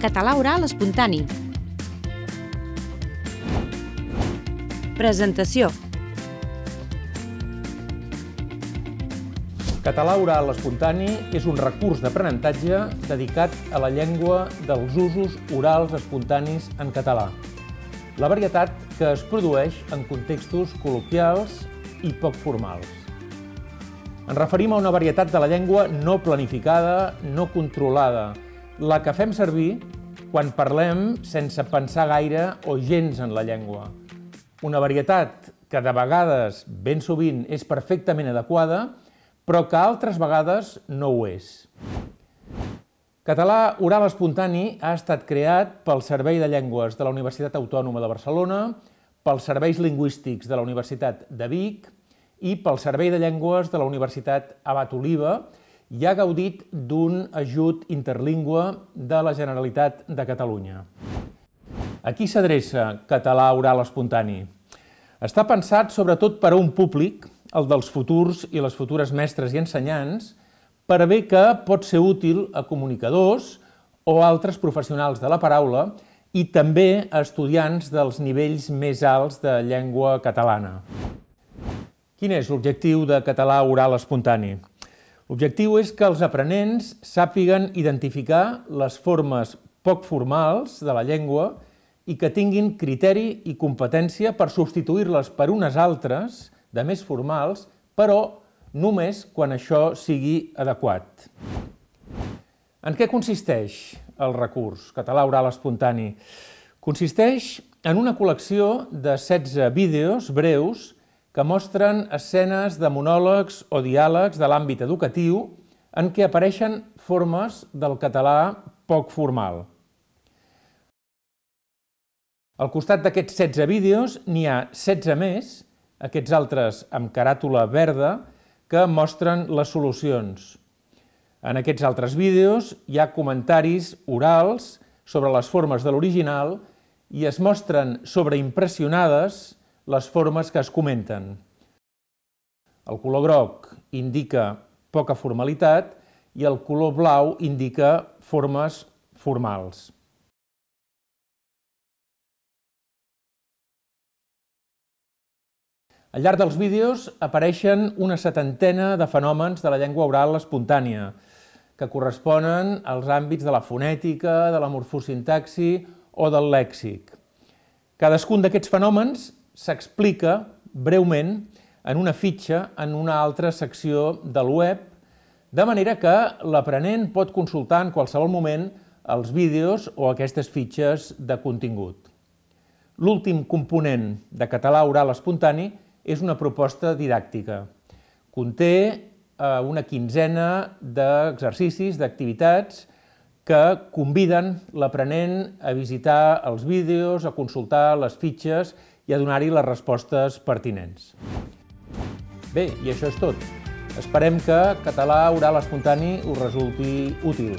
Català oral espontani. Presentació. Català oral espontani és un recurs d'aprenentatge dedicat a la llengua dels usos orals espontanis en català. La varietat que es produeix en contextos col·loquials i poc formals. Ens referim a una varietat de la llengua no planificada, no controlada, la que fem servir quan parlem sense pensar gaire o gens en la llengua. Una varietat que de vegades, ben sovint, és perfectament adequada, però que altres vegades no ho és. Català oral espontani ha estat creat pel Servei de Llengües de la Universitat Autònoma de Barcelona, pels Serveis Lingüístics de la Universitat de Vic i pel Servei de Llengües de la Universitat Abat Oliva i ha gaudit d'un ajut interlingüe de la Generalitat de Catalunya. A qui s'adreça Català oral espontani? Està pensat sobretot per a un públic el dels futurs i les futures mestres i ensenyants, per bé que pot ser útil a comunicadors o altres professionals de la paraula i també a estudiants dels nivells més alts de llengua catalana. Quin és l'objectiu de català oral espontani? L'objectiu és que els aprenents sàpiguen identificar les formes poc formals de la llengua i que tinguin criteri i competència per substituir-les per unes altres de més formals, però només quan això sigui adequat. En què consisteix el recurs català oral espontani? Consisteix en una col·lecció de 16 vídeos breus que mostren escenes de monòlegs o diàlegs de l'àmbit educatiu en què apareixen formes del català poc formal. Al costat d'aquests 16 vídeos n'hi ha 16 més aquests altres amb caràtula verda que mostren les solucions. En aquests altres vídeos hi ha comentaris orals sobre les formes de l'original i es mostren sobreimpressionades les formes que es comenten. El color groc indica poca formalitat i el color blau indica formes formals. Al llarg dels vídeos apareixen una setantena de fenòmens de la llengua oral espontània, que corresponen als àmbits de la fonètica, de la morfosintaxi o del lèxic. Cadascun d'aquests fenòmens s'explica breument en una fitxa en una altra secció del web, de manera que l'aprenent pot consultar en qualsevol moment els vídeos o aquestes fitxes de contingut. L'últim component de català oral espontani és una proposta didàctica. Conté eh, una quinzena d'exercicis, d'activitats que conviden l'aprenent a visitar els vídeos, a consultar les fitxes i a donar-hi les respostes pertinents. Bé, i això és tot. Esperem que català oral espontani us resulti útil.